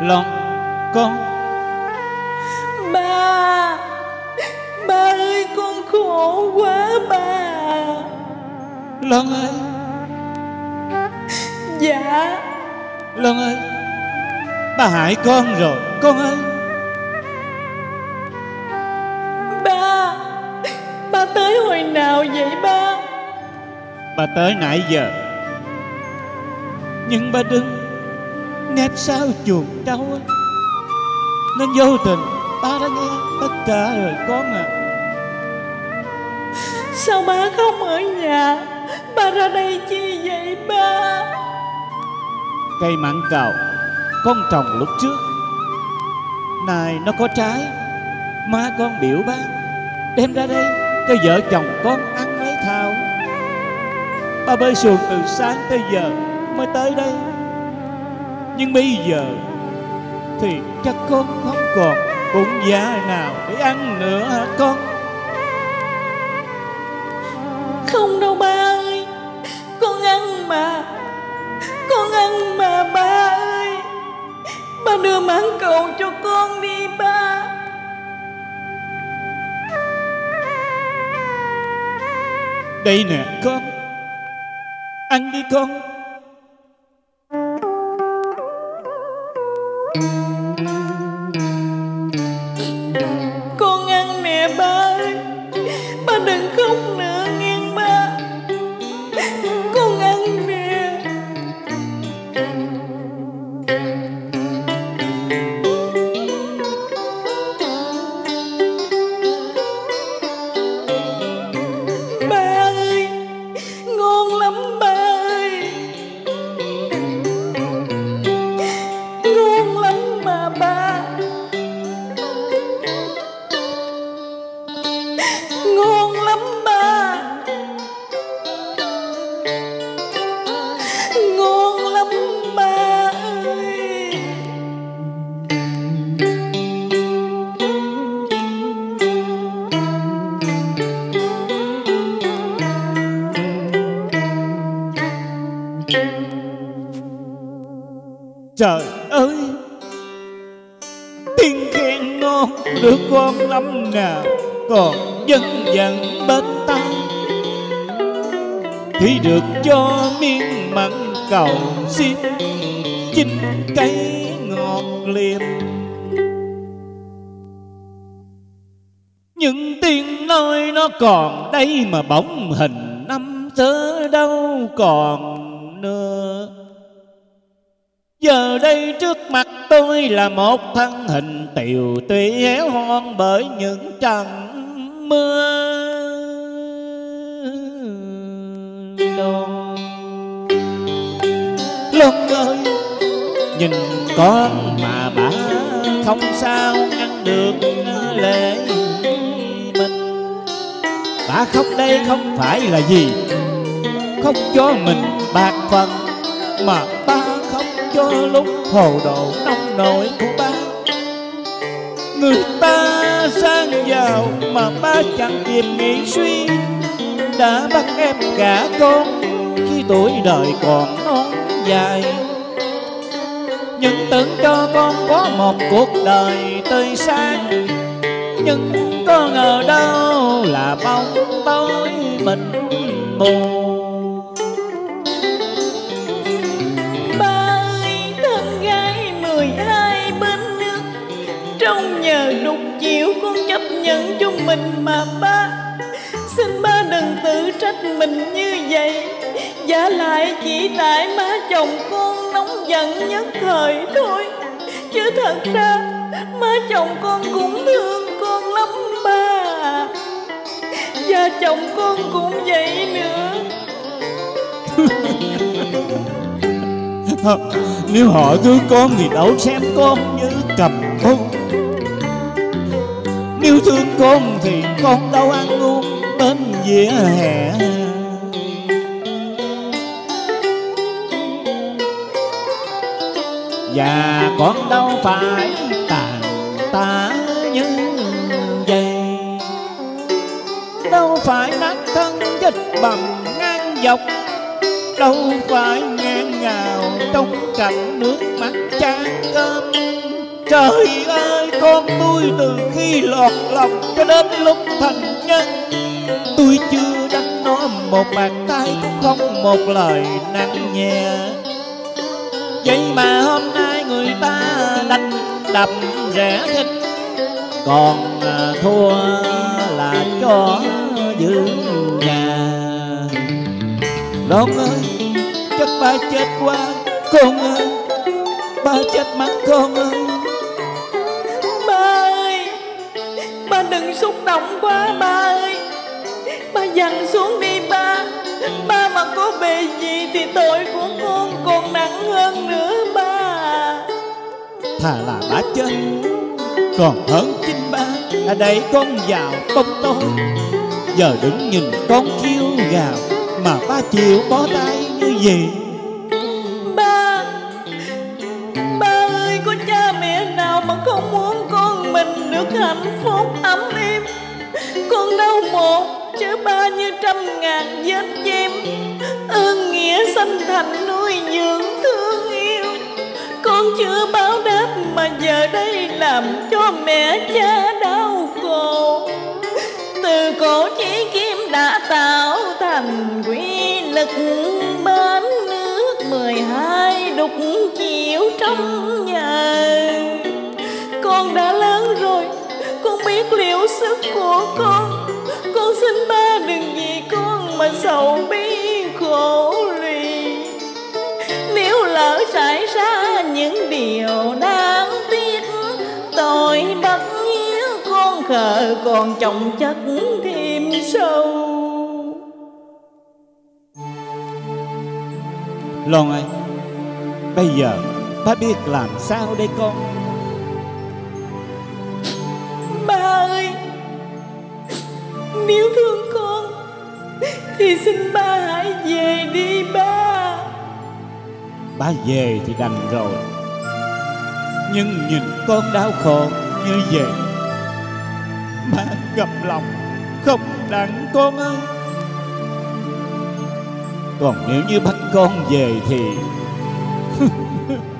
Lon con. Ba Ba ơi con khổ quá ba. Lon ơi. Dạ. Lon ơi. Ba hại con rồi Con ơi. Ba Ba tới hồi nào vậy ba? Ba tới nãy giờ. Nhưng ba đứng Nép sau chuồng trâu. Nên vô tình Ba đã nghe tất cả rồi con à Sao ba không ở nhà? Ba ra đây chi vậy ba? Cây mãng cầu Con trồng lúc trước. Này nó có trái Má con biểu bác. Đem ra đây cho vợ chồng con ăn mấy thao. Ba bơi xuồng từ sáng tới giờ Mới tới đây Nhưng bây giờ Thì chắc con không còn bụng dạ nào để ăn nữa hả con? Không đâu ba ơi Con ăn mà Con ăn mà ba ơi. Ba đưa mãn cầu cho con đi ba. Đây nè con Ăn đi Con Trời ơi. Tiếng khen ngon đứa con lắm nào Còn dân dần bên ta. Thì được cho miếng mặn cầu xin, Chín cây ngọt liềm Những tiếng nói nó còn đây Mà bóng hình năm xưa đâu còn nữa. Giờ đây trước mặt tôi là một thân hình tiều tụy héo hon bởi những trận mưa đồn. Long ơi, nhìn con mà bà không sao ăn được lễ mình. Bà khóc đây không phải là gì, khóc cho mình bạc phần mà ta cho lúc hồ đồ nông nổi của ba. Người ta sang giàu mà ba chẳng kịp nghĩ suy. Đã bắt em gả con khi tuổi đời còn non dài. Nhưng tưởng cho con có một cuộc đời tươi sáng. Nhưng có ngờ đâu là bóng tối mình mù. Chấp nhận cho mình mà ba. Xin ba đừng tự trách mình như vậy. Giả lại chỉ tại má chồng con nóng giận nhất thời thôi. Chứ thật ra, má chồng con cũng thương con lắm ba. Và chồng con cũng vậy nữa. Nếu họ thương con thì đâu xem con như cơm con thì con đâu ăn luôn, bên vỉa hè. Và con đâu phải tàn ta như vậy. Đâu phải nát thân dịch bằng ngang dọc, Đâu phải ngang ngào trong cảnh nước mắt chan cơm. Trời ơi, con tôi từ khi lọt lòng cho đến lúc thành nhân. Tôi chưa đánh nó một bàn tay, cũng không một lời nặng nhẹ. Vậy mà hôm nay người ta đánh đập rẻ thịt. Còn à, thua là cho dư nhà. Lon ơi, chắc ba chết quá, Con ơi. Ba chết mắt con ơi. Xúc động quá ba ơi. Ba dằn xuống đi ba Ba mà có bề gì Thì tội của con còn nặng hơn nữa ba. Thà là ba chết Còn hơn chính ba. Ở đây con vào bông tôi Giờ đứng nhìn con kêu gào Mà ba chịu bó tay như vậy Ba Ba ơi có cha mẹ nào mà không muốn con mình được hạnh phúc ấm con đâu một chứ ba như trăm ngàn vết chém. Ơn nghĩa sanh thành nuôi dưỡng thương yêu, Con chưa báo đáp mà giờ đây làm cho mẹ cha đau khổ. Từ cổ chỉ kim đã tạo thành quy lực bến nước mười hai đục chiều trong nhà. Con đã biết liệu sức của con. Con xin ba đừng vì con mà sầu bi khổ lì. Nếu lỡ xảy ra những điều đáng tiếc, Tội bất nghĩa con khờ còn trọng chất thêm sâu. Lon ơi Bây giờ ba biết làm sao đây con? Nếu thương con, Thì xin ba hãy về đi, ba. Ba về thì đành rồi. Nhưng nhìn con đau khổ như vậy Ba gặp lòng, không đặng con ơi. Còn nếu như bắt con về thì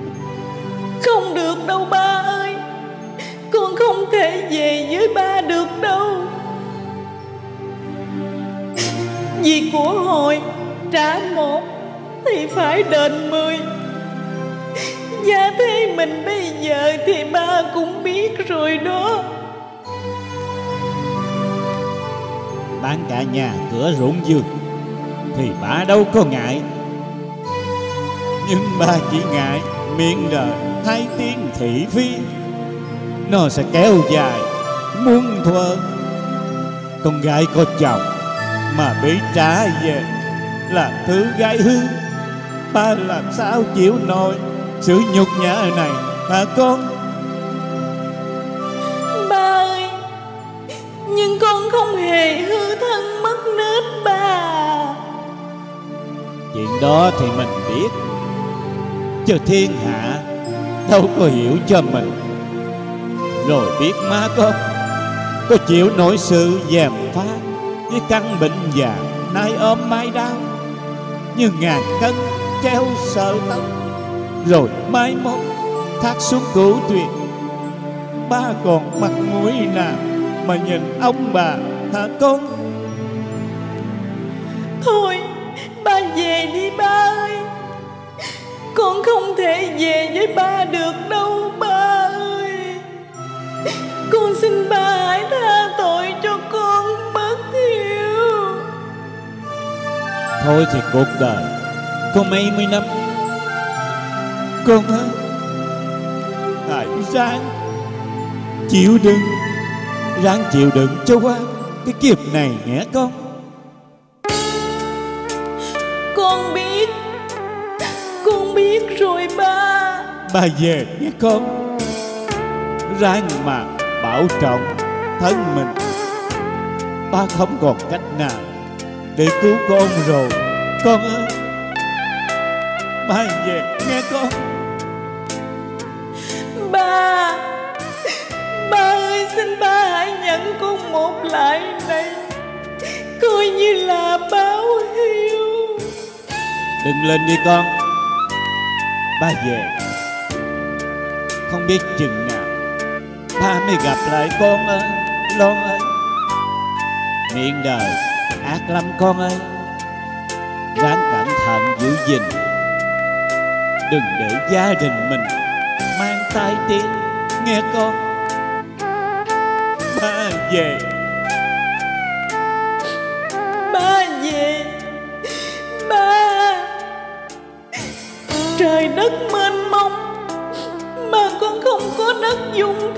Vì của hồi trả một Thì phải đền mười. Gia thế mình bây giờ Thì ba cũng biết rồi đó. Bán cả nhà, cửa ruộng vườn Thì ba đâu có ngại. Nhưng ba chỉ ngại miệng đời hai tiếng thị phi. Nó sẽ kéo dài, muôn thuở. Con gái có chồng mà bị trả về là thứ gái hư. Ba làm sao chịu nổi sự nhục nhã này hả con? Ba ơi Nhưng con không hề hư thân mất nết ba. Chuyện đó thì mình biết. Chứ thiên hạ đâu có hiểu cho mình. Rồi biết má con Có chịu nổi sự dèm pha với căn bệnh già Nay ôm mai đau, Như ngàn cân treo sợ tóc. Rồi mai mốt Thác xuống cửu tuyệt Ba còn mặt mũi nào Mà nhìn ông bà hả con Thôi, ba về đi ba ơi, Con không thể về với ba được đâu ba ơi. Con xin ba Thôi thì cuộc đời Có mấy mươi năm. Con ơi Hãy ráng Chịu đựng Ráng chịu đựng cho qua Cái kiếp này nghe con. Con biết Con biết rồi ba. Ba về nghe con. Ráng mà bảo trọng Thân mình. Ba không còn cách nào Để cứu con rồi. Con ơi Ba về nghe con. Ba Ba ơi xin ba hãy nhận con một lại này Coi như là báo hiếu. Đừng lên đi con. Ba về. Không biết chừng nào Ba mới gặp lại con ơi Lon ơi. Miệng đời ác lắm con ơi. Ráng cẩn thận giữ gìn. Đừng để gia đình mình Mang tai tiếng. Nghe con. Ba về. Ba về. Ba. Trời đất mênh mông. Mà con không có đất dung